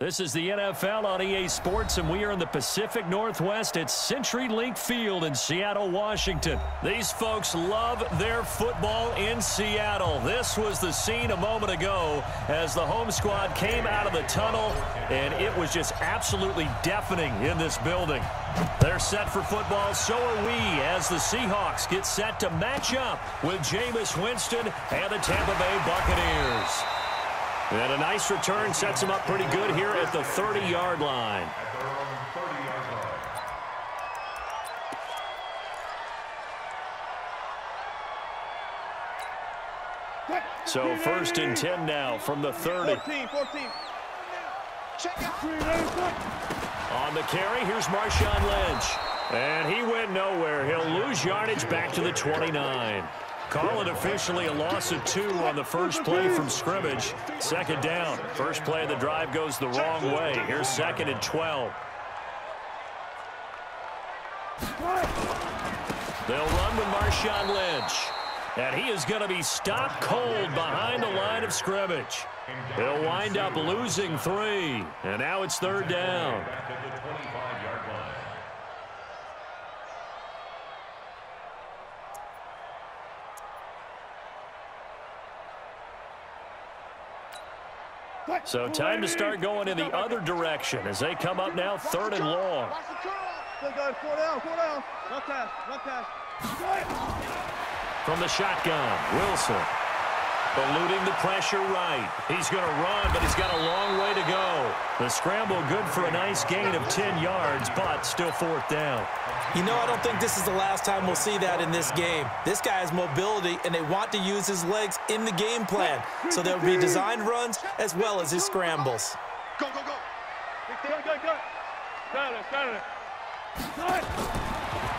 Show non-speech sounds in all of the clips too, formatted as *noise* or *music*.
This is the NFL on EA Sports, and we are in the Pacific Northwest at CenturyLink Field in Seattle, Washington. These folks love their football in Seattle. This was the scene a moment ago as the home squad came out of the tunnel, and it was just absolutely deafening in this building. They're set for football, so are we, as the Seahawks get set to match up with Jameis Winston and the Tampa Bay Buccaneers. And a nice return sets him up pretty good here at the 30-yard line. So first and 10 now from the 30. 14, 14. On the carry, here's Marshawn Lynch. And he went nowhere. He'll lose yardage back to the 29. Call it officially a loss of two on the first play from scrimmage. Second down. First play of the drive goes the wrong way. Here's second and 12. They'll run with Marshawn Lynch. And he is going to be stopped cold behind the line of scrimmage. They'll wind up losing three. And now it's third down. So time to start going in the other direction as they come up now third and long. From the shotgun, Wilson. Eluding the pressure right. He's going to run, but he's got a long way to go. The scramble good for a nice gain of 10 yards, but still fourth down. You know, I don't think this is the last time we'll see that in this game. This guy has mobility, and they want to use his legs in the game plan. So there'll be designed runs as well as his scrambles. Go, go, go. Go, go, go. Got it, got it.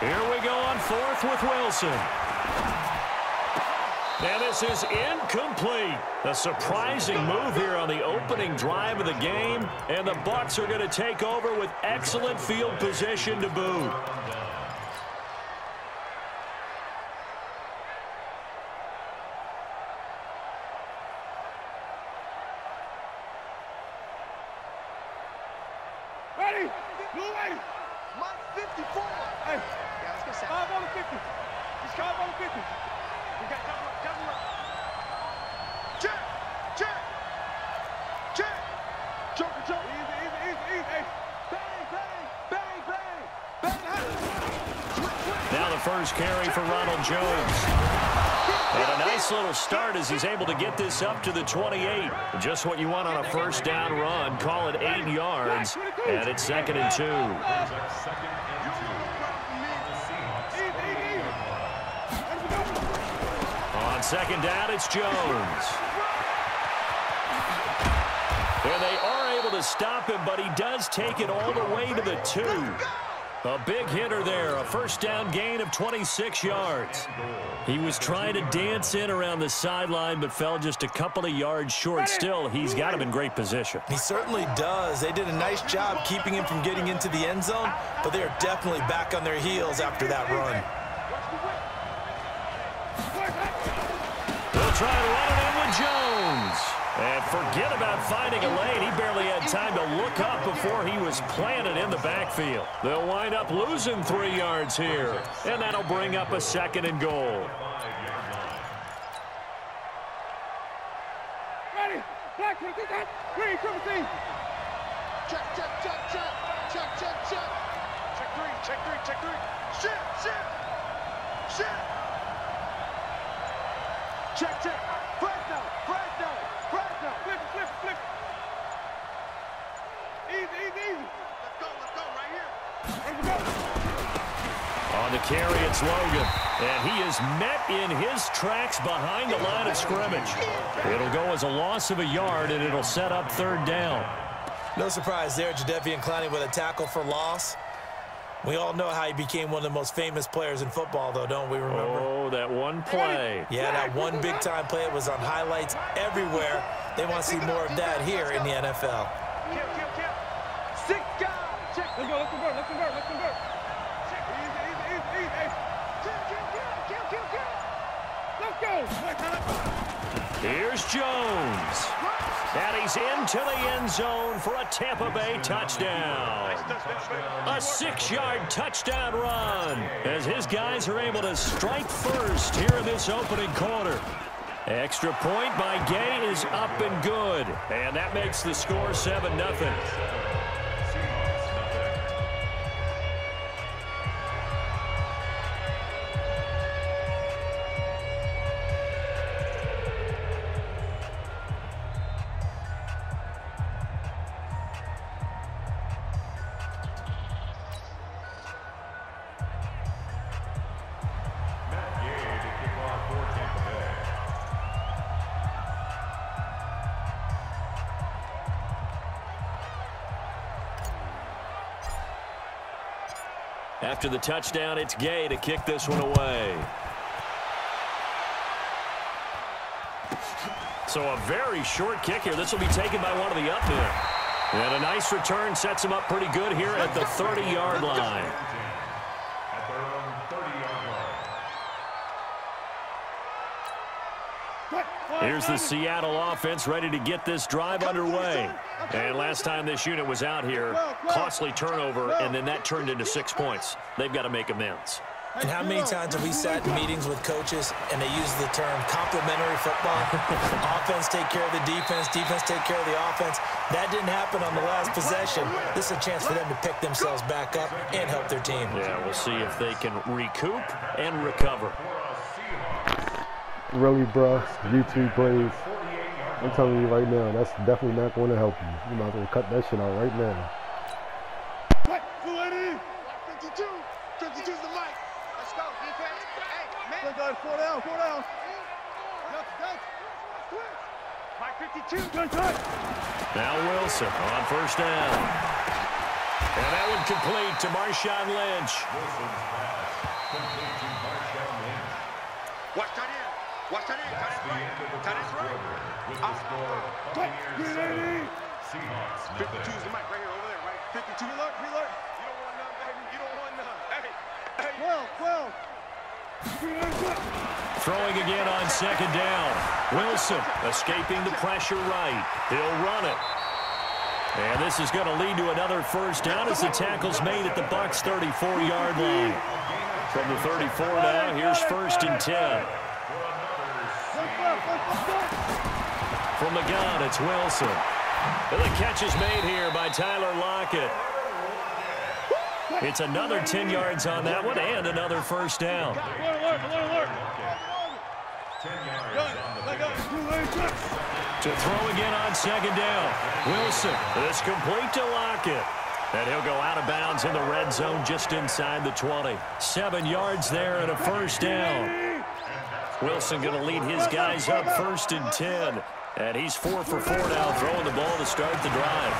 Here we go on fourth with Wilson. And this is incomplete. A surprising move here on the opening drive of the game. And the Bucs are going to take over with excellent field position to boot. Start as he's able to get this up to the 28. Just what you want on a first down run. Call it eight yards, and it's second and two. On second down, it's Jones. And they are able to stop him, but he does take it all the way to the two. A big hitter there, a first down gain of 26 yards. He was trying to dance in around the sideline, but fell just a couple of yards short. Still, he's got him in great position. He certainly does. They did a nice job keeping him from getting into the end zone, but they are definitely back on their heels after that run. They'll try to forget finding a lane. He barely had time to look up before he was planted in the backfield. They'll wind up losing three yards here. And that'll bring up a second and goal. Ready. Black, take that. Three, triple T. Check, check, check, check. Check, check, check. Check three, check three, check three. Shit, shit. Shit. Check, check. Fresno, Fresno. Flip it, flip it, flip it. Easy, easy, easy. Let's go, let's go, right here. Let's go. On the carry, it's Logan. And he is met in his tracks behind the line of scrimmage. It'll go as a loss of a yard, and it'll set up third down. No surprise there, Jadeveon Clowney with a tackle for loss. We all know how he became one of the most famous players in football, though, don't we remember? Oh, that one play. Yeah, that one big-time play. It was on highlights everywhere. They want to see more of that here in the NFL. Six guys. Check. Let's go. Let's convert. Let's convert. Let's convert. Check. Easy, easy, easy, easy. Kill, kill, kill, kill, kill, kill. Let's go. Here's Jones. And he's into the end zone for a Tampa Bay touchdown. A six-yard touchdown run as his guys are able to strike first here in this opening quarter. Extra point by Gay is up and good. And that makes the score 7-0. After the touchdown, it's Gay to kick this one away. So a very short kick here. This will be taken by one of the up men. And a nice return sets him up pretty good here at the 30-yard line. Here's the Seattle offense ready to get this drive underway. And last time this unit was out here, costly turnover, and then that turned into six points. They've got to make amends. And how many times have we sat in meetings with coaches and they use the term complementary football? *laughs* offense take care of the defense, defense take care of the offense. That didn't happen on the last possession. This is a chance for them to pick themselves back up and help their team. Yeah, we'll see if they can recoup and recover really, bro, YouTube plays. I'm telling you right now, that's definitely not going to help you. You might as well cut that shit out right now. What? 52. 52 is the mic. Let's go, defense. Hey, man. Guys, four down, four down. Mike 52. Now Wilson on first down. And that one complete to Marshawn Lynch. Watch that in. Watch that in. Cut it right. Cut it right. Off. 52 is the mic right here, over there, right? 52. Reload, reload. You don't want none, baby. You don't want none. Hey, hey. 12, 12. Throwing again on second down. Wilson escaping the pressure right. He'll run it. And this is going to lead to another first down as the tackle's made at the Bucs 34-yard line. From the 34 now, here's first and 10. From the gun, it's Wilson. And the catch is made here by Tyler Lockett. It's another 10 yards on that one and another first down. To throw again on second down. Wilson is complete to Lockett. And he'll go out of bounds in the red zone just inside the 20. Seven yards there and a first down. Wilson going to lead his guys up first and 10. And he's four for four now, throwing the ball to start the drive.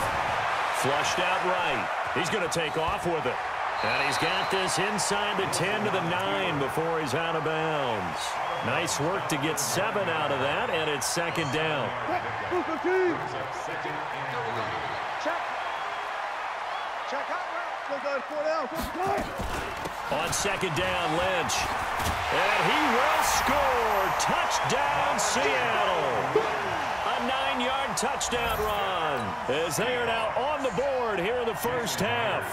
Flushed out right. He's going to take off with it. And he's got this inside the 10 to the 9 before he's out of bounds. Nice work to get seven out of that, and it's second down. On second down, Lynch. And he will score. Touchdown, Seattle. Nine-yard touchdown run as they are now on the board here in the first half.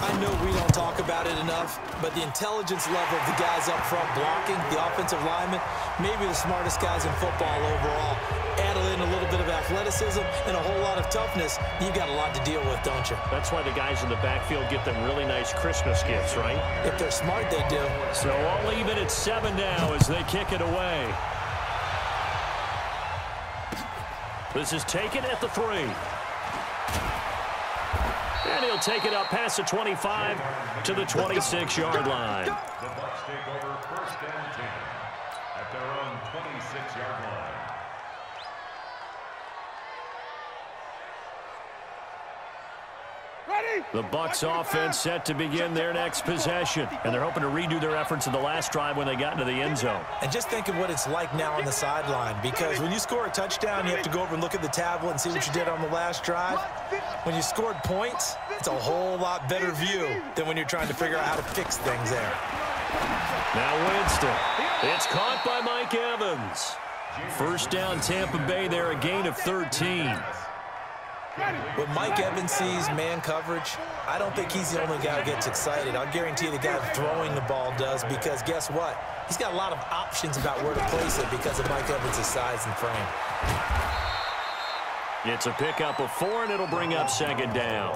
I know we don't talk about it enough, but the intelligence level of the guys up front blocking, the offensive linemen, maybe the smartest guys in football overall. Add in a little bit of athleticism and a whole lot of toughness, you've got a lot to deal with, don't you? That's why the guys in the backfield get them really nice Christmas gifts, right? If they're smart, they do. So I'll leave it at seven now as they kick it away. This is taken at the three. And he'll take it up past the 25 to the 26-yard line. The Bucs take over first and 10 at their own 26-yard line. The Bucs offense set to begin their next possession, and they're hoping to redo their efforts in the last drive when they got into the end zone. And just think of what it's like now on the sideline, because when you score a touchdown, you have to go over and look at the tablet and see what you did on the last drive. When you scored points, it's a whole lot better view than when you're trying to figure out how to fix things there. Now Winston. It's caught by Mike Evans. First down Tampa Bay there, a gain of 13. When Mike Evans sees man coverage, I don't think he's the only guy who gets excited. I'll guarantee the guy throwing the ball does because guess what? He's got a lot of options about where to place it because of Mike Evans' size and frame. It's a pickup of four, and it'll bring up second down.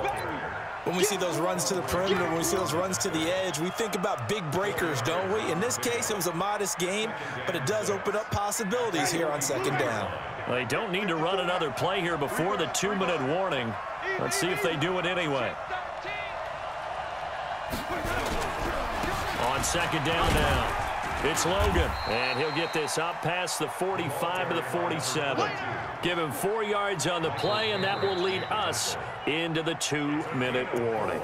When we see those runs to the perimeter, when we see those runs to the edge, we think about big breakers, don't we? In this case, it was a modest game, but it does open up possibilities here on second down. They don't need to run another play here before the two-minute warning. Let's see if they do it anyway. On second down now. It's Logan, and he'll get this up past the 45 to the 47. Give him four yards on the play, and that will lead us into the two-minute warning.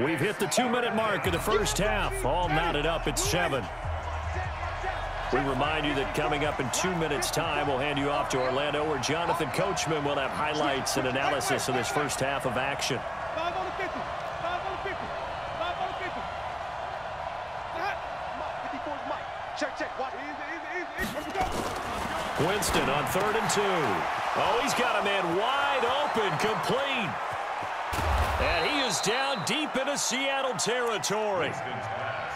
We've hit the two-minute mark of the first half. All knotted up at seven. We remind you that coming up in two minutes' time, we'll hand you off to Orlando, where Jonathan Coachman will have highlights and analysis of this first half of action. Five on the 50. Five on the 50. Five on the 50. That. 54 is Mike. Check, check. Watch. Easy, easy, easy, easy. Let's go. Winston on third and two. Oh, he's got a man wide open, complete. And he is down deep into Seattle territory.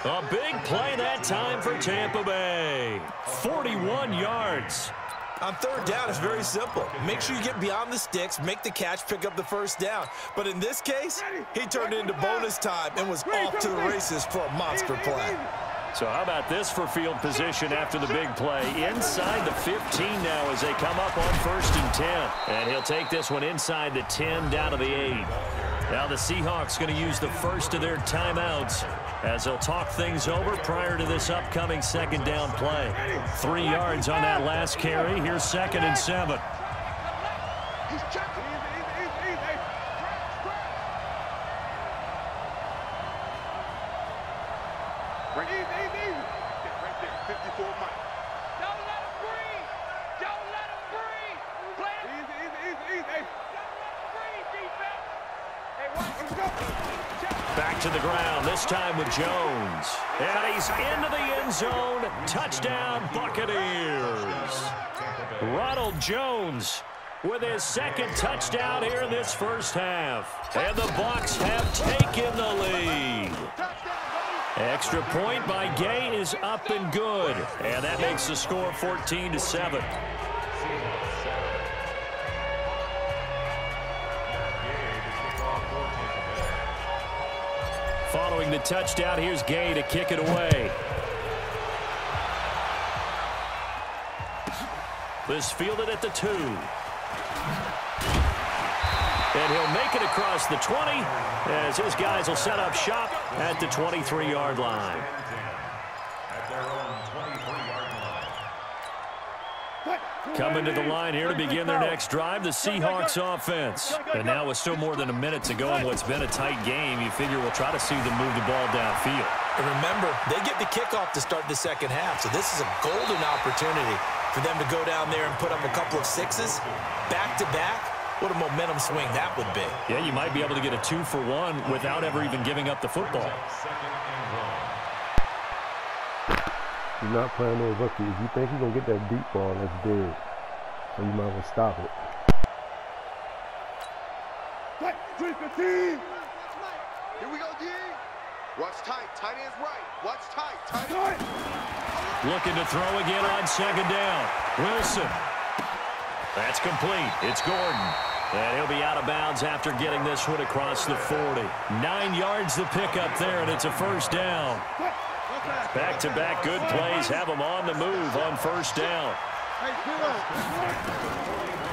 A big play that time for Tampa Bay. 41 yards. On third down, it's very simple. Make sure you get beyond the sticks, make the catch, pick up the first down. But in this case, he turned it into bonus time and was off to the races for a monster play. So how about this for field position after the big play? Inside the 15 now as they come up on first and 10. And he'll take this one inside the 10 down to the 8. Now the Seahawks going to use the first of their timeouts as they'll talk things over prior to this upcoming second down play. Three yards on that last carry. Here's second and seven. Easy, easy, easy, easy. Right. Easy, easy, easy. Yeah, right there. 54 Mike. Don't let him breathe. Don't let him breathe. Play it. Easy, easy, easy, easy. Don't let him breathe, defense. Hey, watch let's go. Back to the ground, this time with Jones. And he's into the end zone. Touchdown, Buccaneers. Ronald Jones with his second touchdown here in this first half. And the Bucs have taken the lead. Extra point by Gay is up and good. And that makes the score 14 to 7. The touchdown, here's Gay to kick it away. This fielded at the two. And he'll make it across the 20 as his guys will set up shop at the 23-yard line. At their own 23-yard line. Coming to the line here to begin their next drive, the Seahawks offense. And now with still more than a minute to go in what's been a tight game, you figure we'll try to see them move the ball downfield. And remember, they get the kickoff to start the second half, so this is a golden opportunity for them to go down there and put up a couple of sixes back-to-back. What a momentum swing that would be. Yeah, you might be able to get a two for one without ever even giving up the football. Second. You're not playing no rookie. If you think he's gonna get that deep ball, that's dead. So you might as well stop it. Tight. 315. Here we go, D. Watch tight. Tight ends right. Watch tight. Tight ends. Looking to throw again on second down. Wilson. That's complete. It's Gordon. And he'll be out of bounds after getting this one across the 40. Nine yards the pickup there, and it's a first down. Back-to-back good plays have them on the move on first down.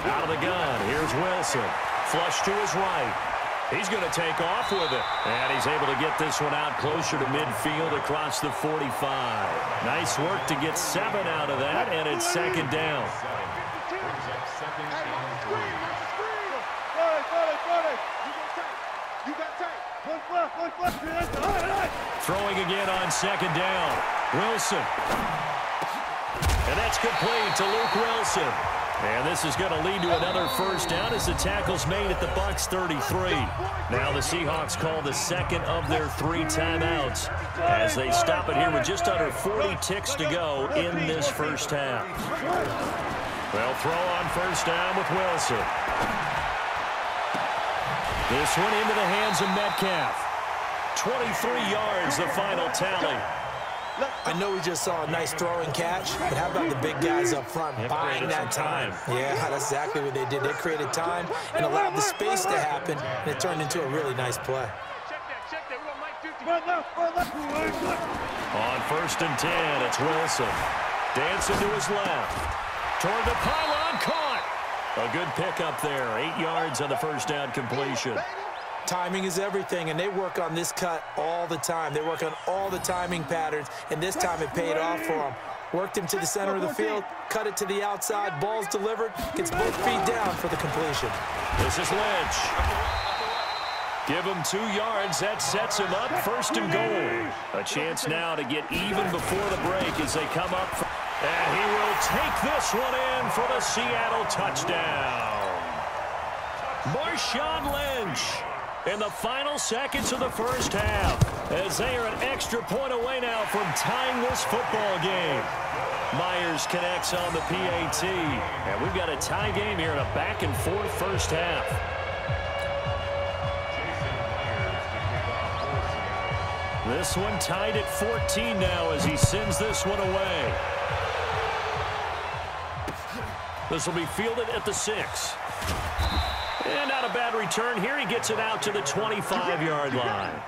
Out of the gun, here's Wilson. Flush to his right. He's going to take off with it. And he's able to get this one out closer to midfield across the 45. Nice work to get seven out of that, and it's second down. Throwing again on second down. Wilson. And that's complete to Luke Wilson. And this is going to lead to another first down as the tackle's made at the Bucs 33. Now the Seahawks call the second of their three timeouts as they stop it here with just under 40 ticks to go in this first half. They'll throw on first down with Wilson. This one into the hands of Metcalf. 23 yards, the final tally. I know we just saw a nice throwing catch, but how about the big guys up front buying that time? Yeah, that's exactly what they did. They created time and allowed the space to happen, and it turned into a really nice play. On first and 10, it's Wilson. Dancing to his left. Toward the pylon, caught. A good pickup there. Eight yards on the first down completion. Timing is everything, and they work on this cut all the time. They work on all the timing patterns, and this time it paid off for them. Worked him to the center of the field, cut it to the outside, ball's delivered, gets both feet down for the completion. This is Lynch. Give him two yards. That sets him up first and goal. A chance now to get even before the break as they come up. And he will take this one in for the Seattle touchdown. Marshawn Lynch in the final seconds of the first half as they are an extra point away now from tying this football game. Myers connects on the PAT, and we've got a tie game here in a back-and-forth first half. This one tied at 14 now as he sends this one away. This will be fielded at the six. And not a bad return here. He gets it out to the 25-yard line.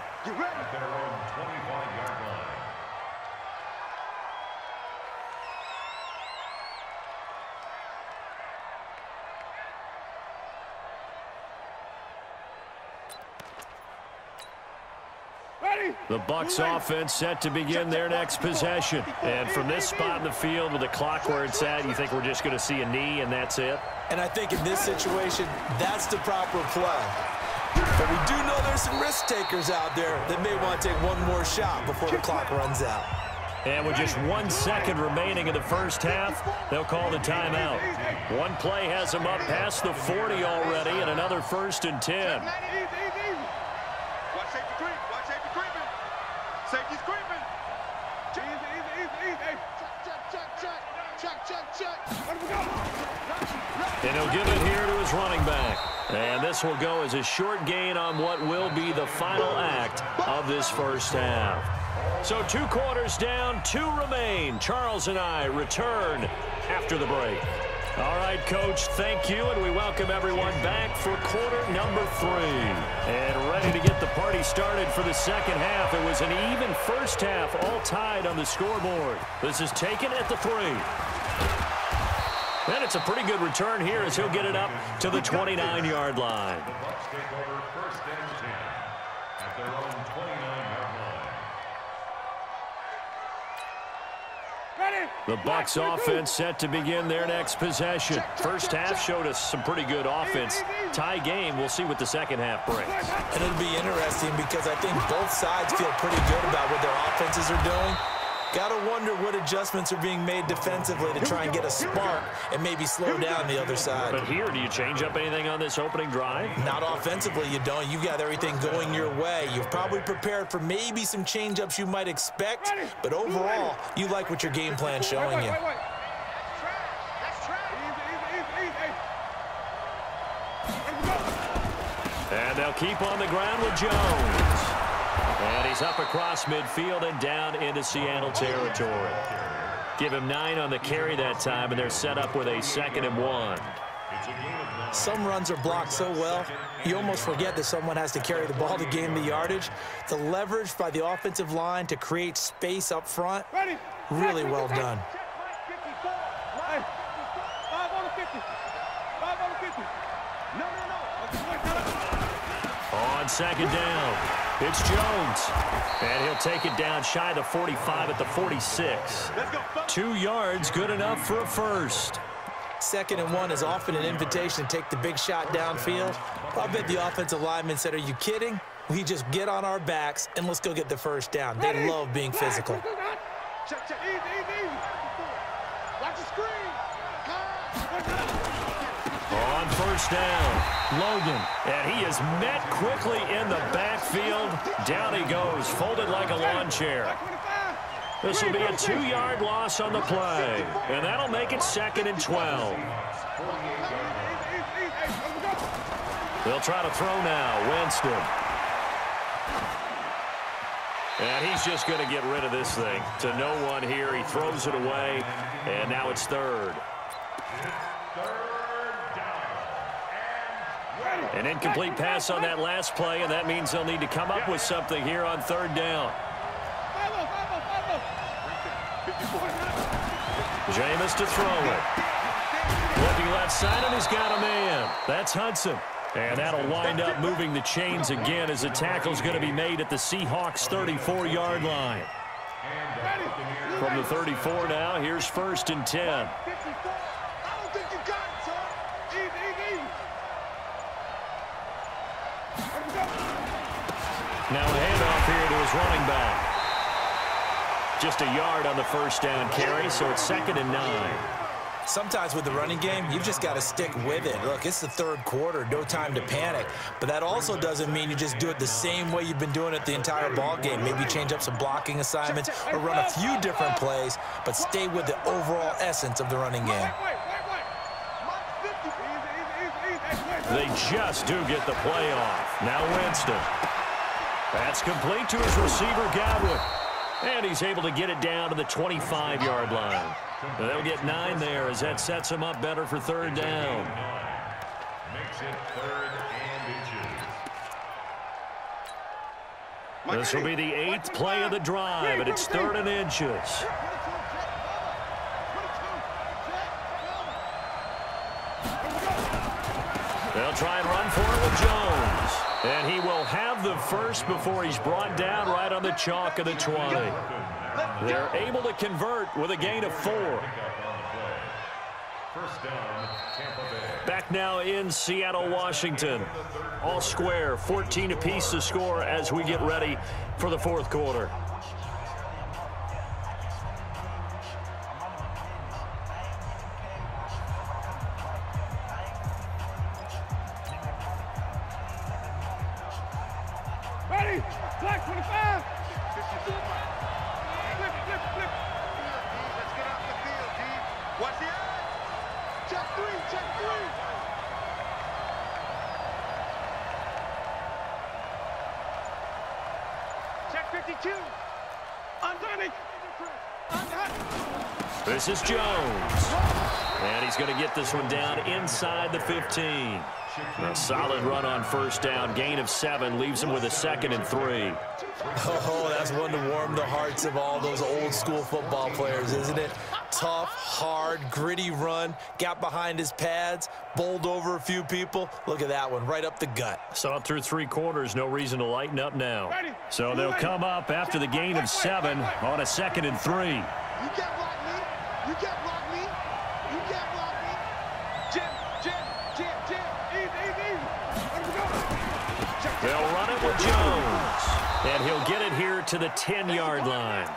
The Bucs offense set to begin their next possession. And from this spot in the field with the clock where it's at, you think we're just going to see a knee and that's it? And I think in this situation, that's the proper play. But we do know there's some risk takers out there that may want to take one more shot before the clock runs out. And with just one second remaining in the first half, they'll call the timeout. One play has them up past the 40 already and another first and 10. Give it here to his running back. And this will go as a short gain on what will be the final act of this first half. So two quarters down, two remain. Charles and I return after the break. All right, Coach, thank you, and we welcome everyone back for quarter number three. And ready to get the party started for the second half. It was an even first half, all tied on the scoreboard. This is taken at the three. And it's a pretty good return here as he'll get it up to the 29-yard line. The Bucs take over first and 10 at their own 29-yard line. The Bucs offense set to begin their next possession. First half showed us some pretty good offense. Tie game, we'll see what the second half brings. And it'll be interesting because I think both sides feel pretty good about what their offenses are doing. Got to wonder what adjustments are being made defensively to try and get a spark and maybe slow down the other side. But here, do you change up anything on this opening drive? Not offensively, you don't. You got everything going your way. You've probably prepared for maybe some change-ups you might expect, but overall, you like what your game plan's showing you. And they'll keep on the ground with Jones. And he's up across midfield and down into Seattle territory. Give him nine on the carry that time, and they're set up with a second and one. Some runs are blocked so well, you almost forget that someone has to carry the ball to gain the yardage. The leverage by the offensive line to create space up front, really well done. check, 54. Hey, Five on the 50. Five on the 50. No, no, no. Okay, wait, no, no. On second down, it's Jones. And he'll take it down shy of the 45 at the 46. Let's go. Fuck. Two yards, good enough for a first. Second and one is often an invitation to take the big shot downfield. I'll bet the offensive lineman said, are you kidding? We just get on our backs and let's go get the first down. They love being physical. Check, check. Easy, easy, easy. Watch the screen. On first down, Logan. And he is met quickly in the backfield. Down he goes, folded like a lawn chair. This will be a two-yard loss on the play. And that'll make it second and 12. They'll try to throw now. Winston. And he's just going to get rid of this thing to no one here. He throws it away, and now it's third. An incomplete pass on that last play, and that means they'll need to come up with something here on third down. Jameis to throw it. Looking left side, and he's got a man. That's Hudson. And that'll wind up moving the chains again as the tackle's going to be made at the Seahawks 34-yard line. From the 34 now, here's first and 10. Now a handoff here to his running back. Just a yard on the first down carry, so it's second and nine. Sometimes with the running game, you've just got to stick with it. Look, it's the third quarter, no time to panic. But that also doesn't mean you just do it the same way you've been doing it the entire ball game. Maybe change up some blocking assignments or run a few different plays, but stay with the overall essence of the running game. They just do get the play off. Now Winston. That's complete to his receiver, Godwin. And he's able to get it down to the 25-yard line. They'll get nine there as that sets him up better for third down. Makes it third and inches. This will be the eighth play of the drive, and it's third and inches. They'll try and run for it with Jones. And he will have the first before he's brought down right on the chalk of the 20. They're able to convert with a gain of four. Back now in Seattle, Washington. All square, 14 apiece to score as we get ready for the fourth quarter. Black 25. Flip, flip, flip. Let's get out the field, D. Watch the eye. Check three, check three. Check 52. Undone it. This is Jones. And he's going to get this one down inside the 15. A solid run on first down. Gain of seven leaves him with a second and three. *laughs* Oh, that's one to warm the hearts of all those old school football players, isn't it? Tough, hard, gritty run, got behind his pads, bowled over a few people. Look at that one, right up the gut. Saw it through three quarters. No reason to lighten up now. So they'll come up after the gain of seven on a second and three. You can't block me. You can't Jones. And he'll get it here to the 10-yard line.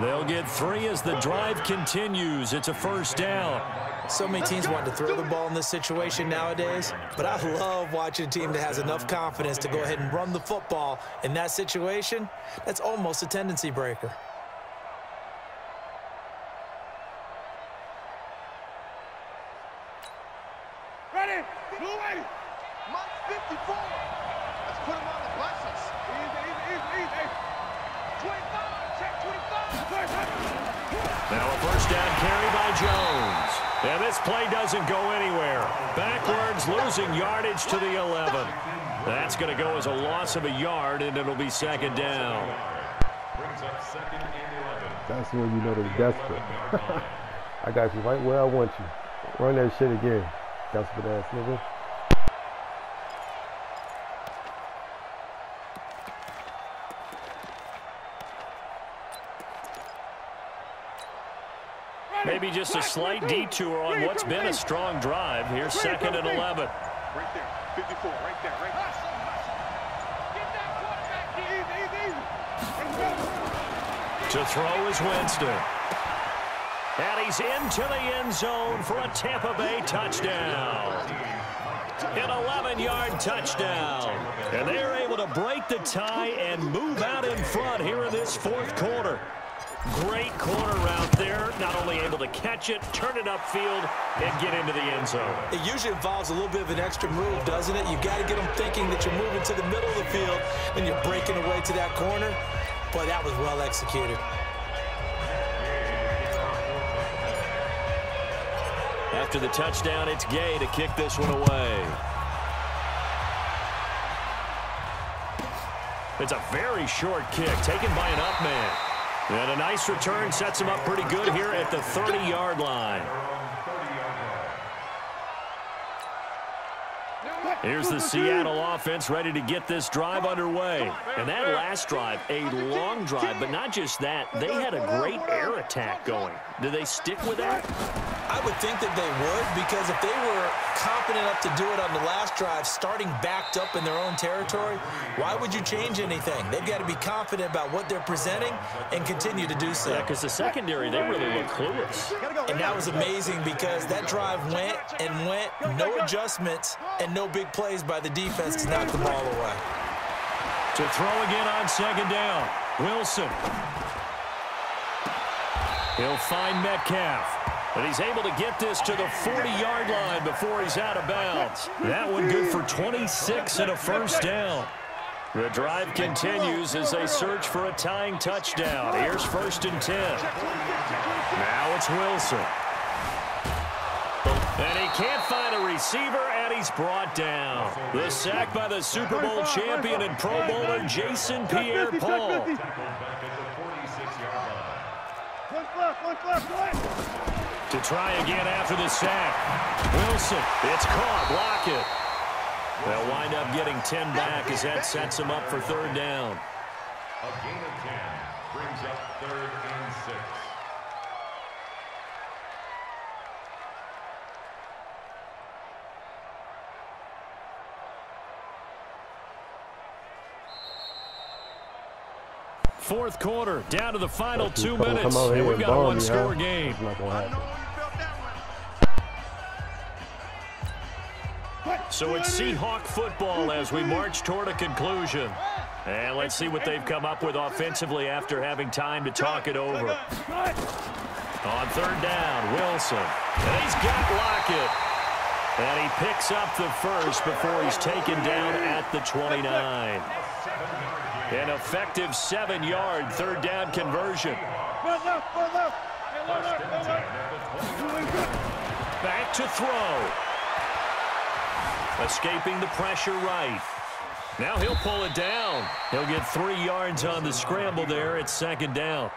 They'll get three as the drive continues. It's a first down. So many teams want to throw the ball in this situation nowadays, but I love watching a team that has enough confidence to go ahead and run the football in that situation. That's almost a tendency breaker. Ready? Blue ready. Mark 54. Let's put him on the buses. Easy, easy, easy, easy. 25. Check 25. Now a first down carry by Jones. And this play doesn't go anywhere. Backwards, losing yardage to the 11. That's going to go as a loss of a yard, and it'll be second down. Brings up second and 11. That's when you know they're desperate. *laughs* I got you right where I want you. Run that shit again. Desperate ass nigga. Maybe just a slight detour on what's been a strong drive. Here's second and 11. Right there. 54. Right there. Right there. To throw is Winston. And he's into the end zone for a Tampa Bay touchdown. An 11-yard touchdown. And they're able to break the tie and move out in front here in this fourth quarter. Great corner route there. Not only able to catch it, turn it upfield, and get into the end zone. It usually involves a little bit of an extra move, doesn't it? You've got to get them thinking that you're moving to the middle of the field and you're breaking away to that corner. Boy, that was well executed. After the touchdown, it's Gay to kick this one away. It's a very short kick taken by an up man. And a nice return sets him up pretty good here at the 30-yard line. Here's the Seattle offense ready to get this drive underway. And that last drive, a long drive, but not just that. They had a great air attack going. Do they stick with that? I would think that they would because if they were confident enough to do it on the last drive, starting backed up in their own territory, why would you change anything? They've got to be confident about what they're presenting and continue to do so. Yeah, because the secondary, they really look clueless. And that was amazing because that drive went and went, no adjustments and no big plays by the defense to knock the ball away. To throw again on second down, Wilson. He'll find Metcalf. But he's able to get this to the 40-yard line before he's out of bounds. That one good for 26 and a first down. The drive continues as they search for a tying touchdown. Here's first and 10. Now it's Wilson. And he can't find a receiver, and he's brought down. The sack by the Super Bowl champion and Pro Bowler Jason Pierre-Paul. To try again after the sack. Wilson, it's caught, block it. They'll wind up getting 10 back as that sets them up for third down. A gain of 10 brings up third and six. Fourth quarter, down to the final two minutes, and we've got a one-score game. It's not gonna happen. So it's Seahawk football as we march toward a conclusion. And let's see what they've come up with offensively after having time to talk it over. On third down, Wilson. And he's got Lockett. And he picks up the first before he's taken down at the 29. An effective seven-yard third down conversion. Back to throw. Escaping the pressure right. Now he'll pull it down. He'll get three yards on the scramble there at second down.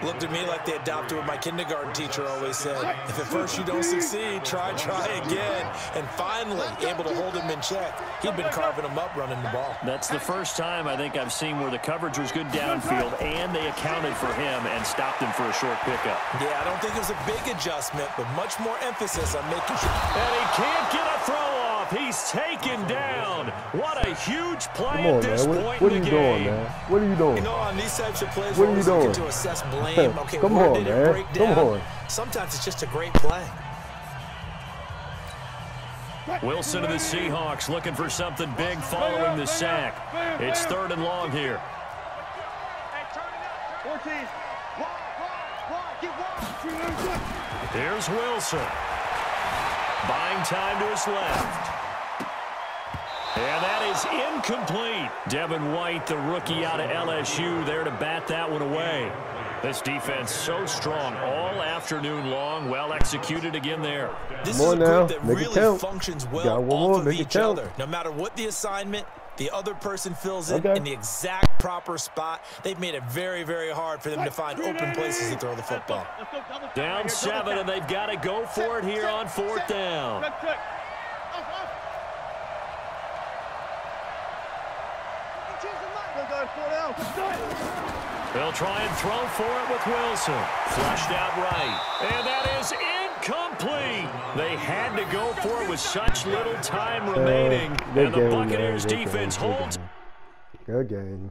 Looked at me like they adopted what my kindergarten teacher always said. If at first you don't succeed, try, try again. And finally, able to hold him in check. He'd been carving him up running the ball. That's the first time I think I've seen where the coverage was good downfield and they accounted for him and stopped him for a short pickup. Yeah, I don't think it was a big adjustment, but much more emphasis on making sure. And he can't get a throw off. He's taken down. What a huge play Come on, at this man. What, point what are in you the doing, game. man? What are you doing? You know, on these types of plays, What we're you doing? to assess *laughs* blame. Okay, Come on, did man. it break Come on. Sometimes it's just a great play. Wilson of the Seahawks looking for something big following the sack. It's third and long here. 14. Wide, wide, get wide. Here's Wilson. Buying time to his left. And that is incomplete. Devin White, the rookie out of LSU, there to bat that one away. This defense so strong all afternoon long. Well executed again there. This Come is a on group now. that Make really functions well one off more. of Make each other. No matter what the assignment, the other person fills in Okay. in the exact proper spot. They've made it very, very hard for them to find open places to throw the football. Down seven, and they've got to go for it here on fourth down. Check, check. Off, off. Go, guys, four. They'll try and throw for it with Wilson. Flushed out right. And that is incomplete. They had to go for it with such little time remaining. Uh, and the Buccaneers. Defense holds. Good game.